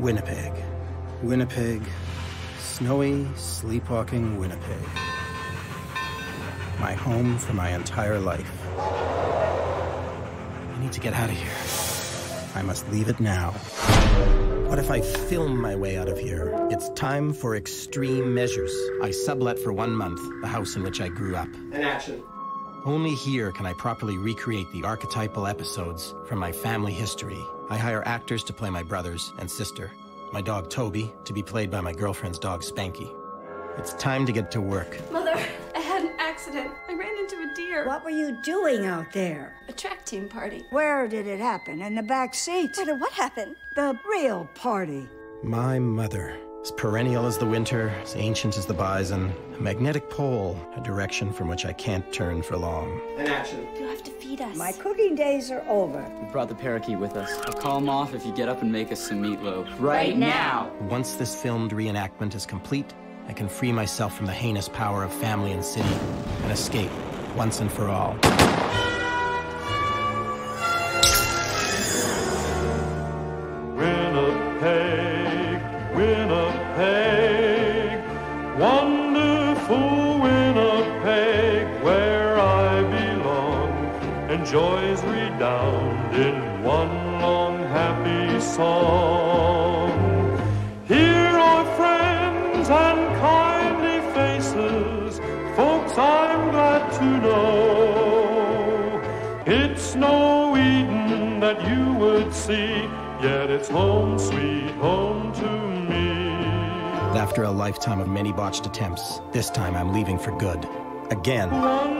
Winnipeg. Winnipeg. Snowy, sleepwalking Winnipeg. My home for my entire life. I need to get out of here. I must leave it now. What if I film my way out of here? It's time for extreme measures. I sublet for one month the house in which I grew up. And action. Only here can I properly recreate the archetypal episodes from my family history. I hire actors to play my brothers and sister, my dog Toby to be played by my girlfriend's dog Spanky. It's time to get to work. Mother, I had an accident. I ran into a deer. What were you doing out there? A track team party. Where did it happen? In the back seat? Where did what happened? The real party. My mother. As perennial as the winter, as ancient as the bison, a magnetic pole, a direction from which I can't turn for long. An action. You have to feed us. My cooking days are over. We brought the parakeet with us. I'll call him off if you get up and make us some meatloaf. Right now. Once this filmed reenactment is complete, I can free myself from the heinous power of family and city and escape once and for all. Wonderful Winnipeg, where I belong, and joys redound in one long happy song. Here are friends and kindly faces, folks I'm glad to know. It's no Eden that you would see, yet it's home, sweet home. After a lifetime of many botched attempts, this time I'm leaving for good. Again.